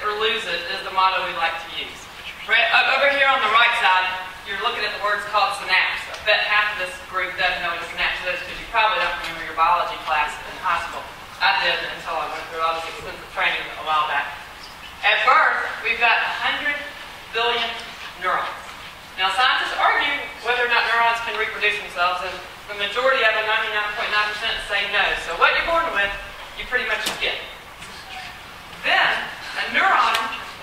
Or lose it is the motto we like to use. Right, over here on the right side, you're looking at the words called synapse. I bet half of this group doesn't know what a synapse is because you probably don't remember your biology class in high school. I did until I went through all this extensive training a while back. At birth, we've got 100 billion neurons. Now, scientists argue whether or not neurons can reproduce themselves, and the majority of them, 99.9%, say no. So what you're born with, you pretty much get. Then, a neuron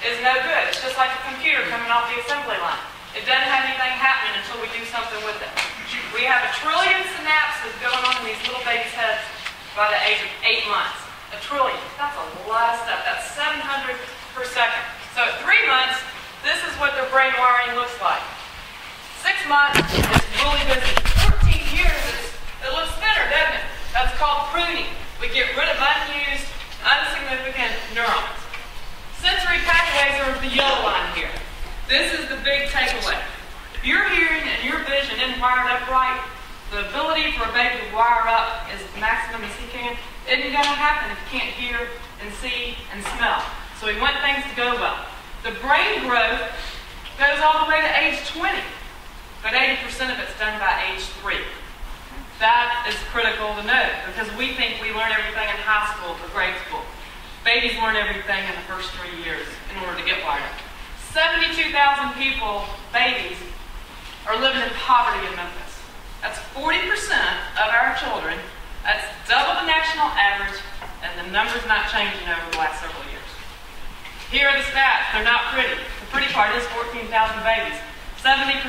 is no good. It's just like a computer coming off the assembly line. It doesn't have anything happening until we do something with it. We have a trillion synapses going on in these little babies' heads by the age of eight months. A trillion. That's a lot of stuff. That's 700 per second. So at three months, this is what their brain wiring looks like. Six months, it's really busy. 14 years, it's, it looks thinner, doesn't it? That's called pruning. We get rid of unused, insignificant neurons. Sensory pathways are the yellow line here. This is the big takeaway. If your hearing and your vision isn't wired up right, the ability for a baby to wire up as maximum as he can isn't going to happen if he can't hear and see and smell. So we want things to go well. The brain growth goes all the way to age 20, but 80% of it's done by age 3. That is critical to know because we think we learn everything in high school or grade school. Babies learn everything in the first three years in order to get wired up. 72,000 people, babies, are living in poverty in Memphis. That's 40% of our children. That's double the national average, and the number's not changing over the last several years. Here are the stats. They're not pretty. The pretty part is 14,000 babies. 70%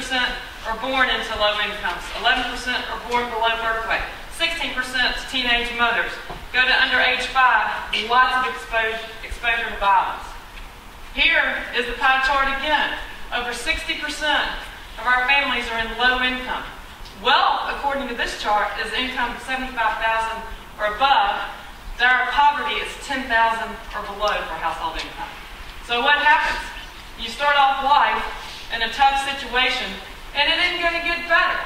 are born into low incomes. 11% are born below birth weight. 16% is teenage mothers. Go to under age 5, lots of exposure, exposure to violence. Here is the pie chart again. Over 60% of our families are in low income. Wealth, according to this chart, is income of 75000 or above. Our poverty is 10000 or below for household income. So what happens? You start off life in a tough situation, and it isn't going to get better.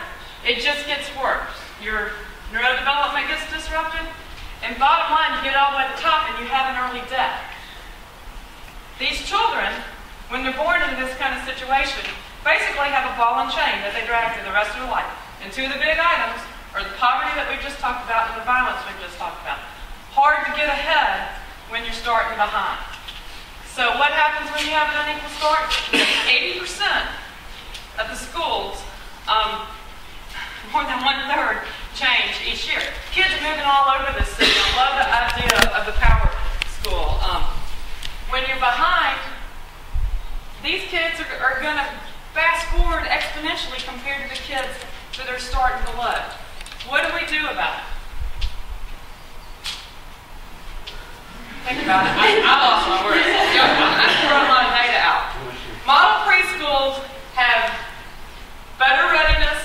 It just gets worse. Your neurodevelopment gets disrupted, and bottom line, you get all the way to the top and you have an early death. These children, when they're born into this kind of situation, basically have a ball and chain that they drag through the rest of their life. And two of the big items are the poverty that we just talked about and the violence we just talked about. Hard to get ahead when you're starting behind. So what happens when you have an unequal start? 80% of the schools, um, more than one third, change each year. Kids are moving all over the city. I love the idea of the power school. Um, when you're behind, these kids are, are going to fast forward exponentially compared to the kids that are starting below. What do we do about it? Think about it. I, I lost my words. Yo, I'm throwing my data out. Model preschools have better readiness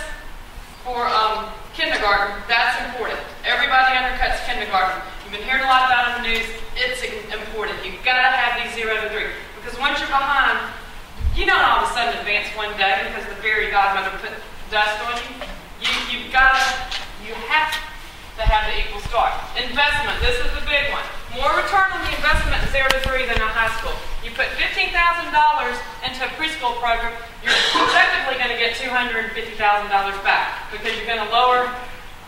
for um, kindergarten. That's important. Everybody undercuts kindergarten. You've been hearing a lot about it in the news. It's important. You've got to have these zero to three. Because once you're behind, you don't all of a sudden advance one day because the fairy godmother put dust on you. you you've got to, you have to have the equal start. Investment, this is the big one. More return on the investment in zero to three than a high school. You put $15,000 into a preschool program, you're effectively going to get $250,000 back because you're going to lower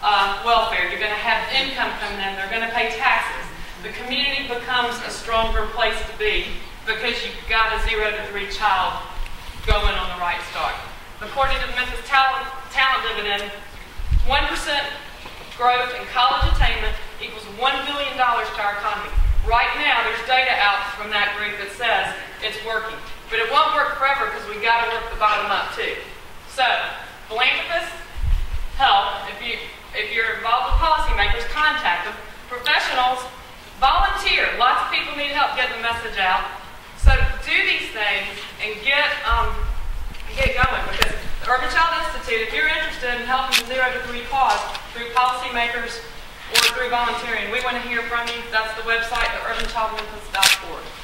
uh, welfare, you're going to have income coming in, they're going to pay taxes. The community becomes a stronger place to be because you've got a zero to three child going on the right start. According to the Memphis Talent, talent Dividend, 1% growth in college attainment equals $1 billion to our economy. Right now, there's data out from that group that says it's working. But it won't work forever because we've got to work the bottom up too. So, philanthropists, help. If, you, if you're involved with policymakers, contact them. Professionals, volunteer. Lots of people need help getting the message out. So do these things and get, get going because the Urban Child Institute, if you're interested in helping the zero to three cause through policymakers or through volunteering, we want to hear from you. That's the website, the urbanchildmemphis.org.